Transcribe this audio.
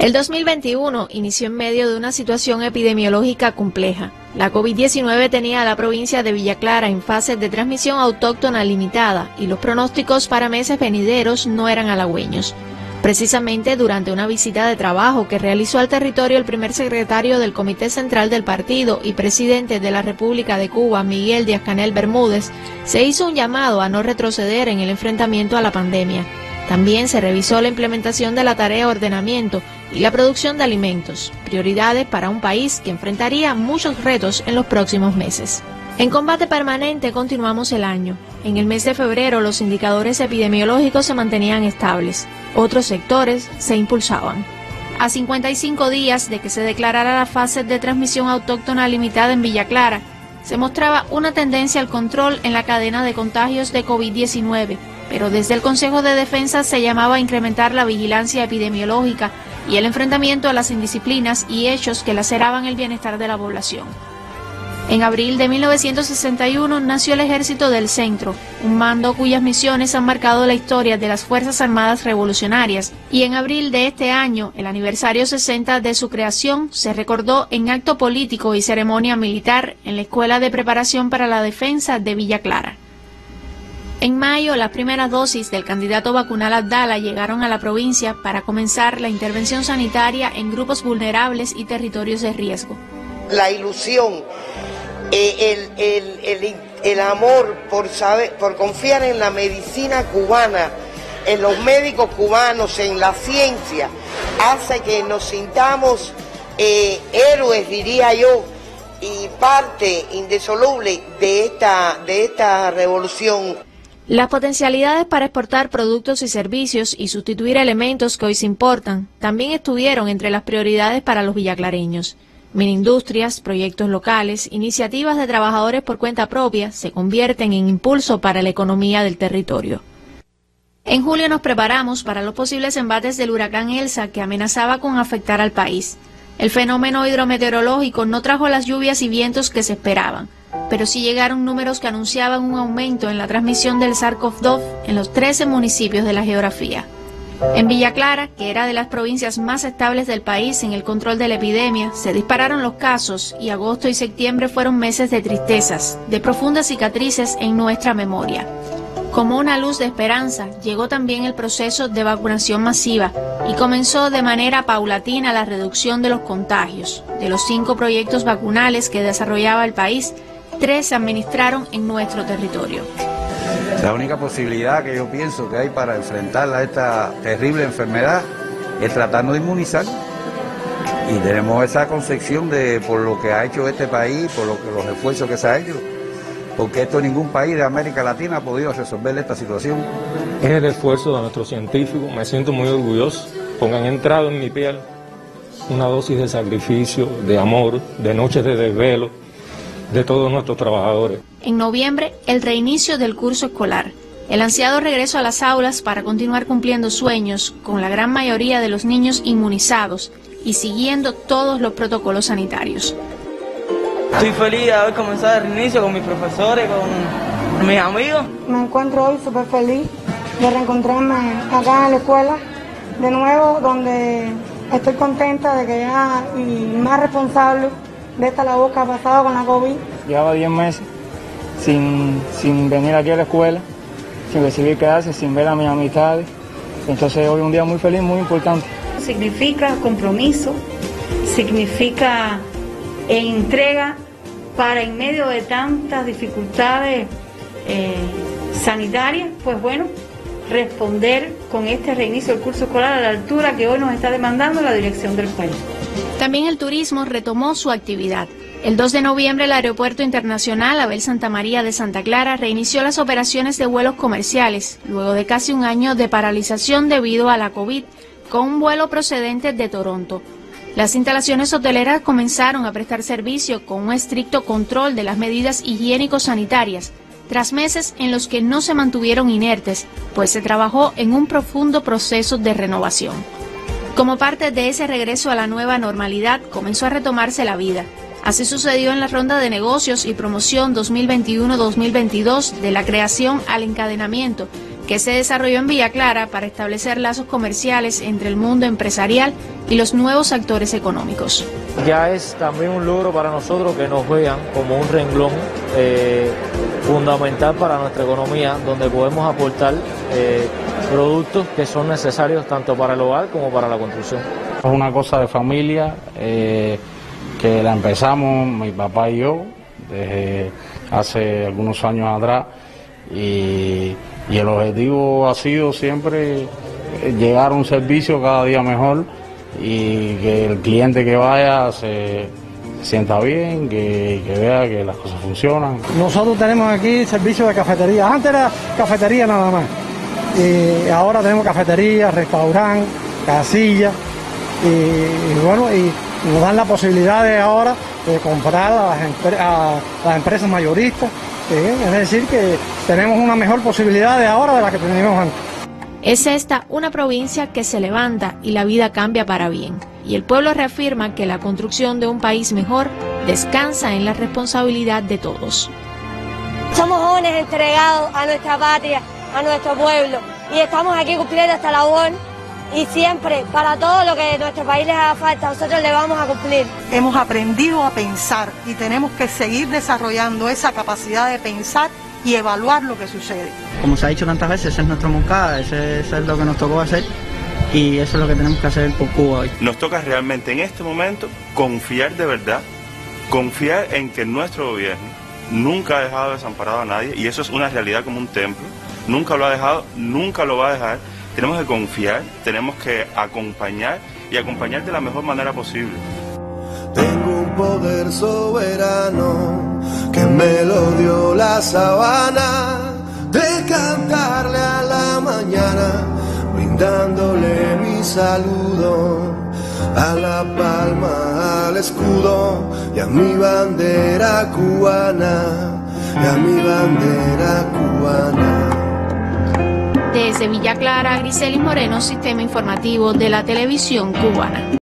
El 2021 inició en medio de una situación epidemiológica compleja. La COVID-19 tenía a la provincia de Villa Clara en fase de transmisión autóctona limitada y los pronósticos para meses venideros no eran halagüeños. Precisamente durante una visita de trabajo que realizó al territorio el primer secretario del Comité Central del Partido y presidente de la República de Cuba, Miguel Díaz Canel Bermúdez, se hizo un llamado a no retroceder en el enfrentamiento a la pandemia. También se revisó la implementación de la tarea de ordenamiento y la producción de alimentos, prioridades para un país que enfrentaría muchos retos en los próximos meses. En combate permanente continuamos el año. En el mes de febrero los indicadores epidemiológicos se mantenían estables, otros sectores se impulsaban. A 55 días de que se declarara la fase de transmisión autóctona limitada en Villa Clara, se mostraba una tendencia al control en la cadena de contagios de COVID-19 pero desde el Consejo de Defensa se llamaba a incrementar la vigilancia epidemiológica y el enfrentamiento a las indisciplinas y hechos que laceraban el bienestar de la población. En abril de 1961 nació el Ejército del Centro, un mando cuyas misiones han marcado la historia de las Fuerzas Armadas Revolucionarias, y en abril de este año, el aniversario 60 de su creación, se recordó en acto político y ceremonia militar en la Escuela de Preparación para la Defensa de Villa Clara. En mayo, las primeras dosis del candidato vacunal Abdala llegaron a la provincia para comenzar la intervención sanitaria en grupos vulnerables y territorios de riesgo. La ilusión, eh, el, el, amor por, saber, por confiar en la medicina cubana, en los médicos cubanos, en la ciencia, hace que nos sintamos eh, héroes, diría yo, y parte indisoluble de esta, de esta revolución. Las potencialidades para exportar productos y servicios y sustituir elementos que hoy se importan también estuvieron entre las prioridades para los villaclareños. Minindustrias, proyectos locales, iniciativas de trabajadores por cuenta propia se convierten en impulso para la economía del territorio. En julio nos preparamos para los posibles embates del huracán Elsa que amenazaba con afectar al país. El fenómeno hidrometeorológico no trajo las lluvias y vientos que se esperaban pero sí llegaron números que anunciaban un aumento en la transmisión del SARS-CoV-2 en los 13 municipios de la geografía. En Villa Clara, que era de las provincias más estables del país en el control de la epidemia, se dispararon los casos y agosto y septiembre fueron meses de tristezas, de profundas cicatrices en nuestra memoria. Como una luz de esperanza, llegó también el proceso de vacunación masiva y comenzó de manera paulatina la reducción de los contagios. De los cinco proyectos vacunales que desarrollaba el país, tres se administraron en nuestro territorio. La única posibilidad que yo pienso que hay para enfrentar a esta terrible enfermedad es tratarnos de inmunizar. Y tenemos esa concepción de por lo que ha hecho este país, por lo que, los esfuerzos que se ha hecho, porque esto ningún país de América Latina ha podido resolver esta situación. Es el esfuerzo de nuestros científicos, me siento muy orgulloso, porque han entrado en mi piel una dosis de sacrificio, de amor, de noches de desvelo, de todos nuestros trabajadores. En noviembre, el reinicio del curso escolar. El ansiado regreso a las aulas para continuar cumpliendo sueños con la gran mayoría de los niños inmunizados y siguiendo todos los protocolos sanitarios. Estoy feliz de haber comenzado el reinicio con mis profesores, con mis amigos. Me encuentro hoy súper feliz de reencontrarme acá en la escuela de nuevo, donde estoy contenta de que ya y más responsable de esta labor que ha pasado con la COVID. Llevaba 10 meses sin, sin venir aquí a la escuela, sin recibir clases, sin ver a mis amistades. Entonces hoy es un día muy feliz, muy importante. Significa compromiso, significa entrega para en medio de tantas dificultades eh, sanitarias, pues bueno, responder con este reinicio del curso escolar a la altura que hoy nos está demandando la dirección del país. También el turismo retomó su actividad. El 2 de noviembre el Aeropuerto Internacional Abel Santa María de Santa Clara reinició las operaciones de vuelos comerciales, luego de casi un año de paralización debido a la COVID, con un vuelo procedente de Toronto. Las instalaciones hoteleras comenzaron a prestar servicio con un estricto control de las medidas higiénico-sanitarias, tras meses en los que no se mantuvieron inertes, pues se trabajó en un profundo proceso de renovación. Como parte de ese regreso a la nueva normalidad, comenzó a retomarse la vida. Así sucedió en la ronda de negocios y promoción 2021-2022 de la creación al encadenamiento, que se desarrolló en Villa Clara para establecer lazos comerciales entre el mundo empresarial y los nuevos actores económicos. Ya es también un logro para nosotros que nos vean como un renglón eh, fundamental para nuestra economía, donde podemos aportar eh, productos que son necesarios tanto para el hogar como para la construcción. Es una cosa de familia eh, que la empezamos mi papá y yo desde hace algunos años atrás y, y el objetivo ha sido siempre llegar a un servicio cada día mejor y que el cliente que vaya se, sienta bien, que, que, vea que las cosas funcionan. Nosotros tenemos aquí servicio de cafetería. Antes era cafetería nada más. Y ahora tenemos cafetería, restaurante, casilla. Y, y, bueno, y nos dan la posibilidad de ahora de comprar a las, a las empresas mayoristas. ¿sí? Es decir, que tenemos una mejor posibilidad de ahora de la que teníamos antes. Es esta una provincia que se levanta y la vida cambia para bien. Y el pueblo reafirma que la construcción de un país mejor descansa en la responsabilidad de todos. Somos jóvenes entregados a nuestra patria, a nuestro pueblo, y estamos aquí cumpliendo esta labor y siempre, para todo lo que nuestro país les haga falta, nosotros le vamos a cumplir. Hemos aprendido a pensar y tenemos que seguir desarrollando esa capacidad de pensar y evaluar lo que sucede. Como se ha dicho tantas veces, ese es nuestro Moncada, ese, ese es lo que nos tocó hacer y eso es lo que tenemos que hacer por Cuba hoy. Nos toca realmente en este momento confiar de verdad, confiar en que nuestro gobierno nunca ha dejado desamparado a nadie y eso es una realidad como un templo, nunca lo ha dejado, nunca lo va a dejar. Tenemos que confiar, tenemos que acompañar y acompañar de la mejor manera posible. Tengo un poder soberano que me lo dio la sabana de cantarle a la mañana, brindándole mi saludo a la palma, al escudo y a mi bandera cubana, y a mi bandera cubana. Desde Villa Clara, Griselis Moreno, Sistema Informativo de la Televisión Cubana.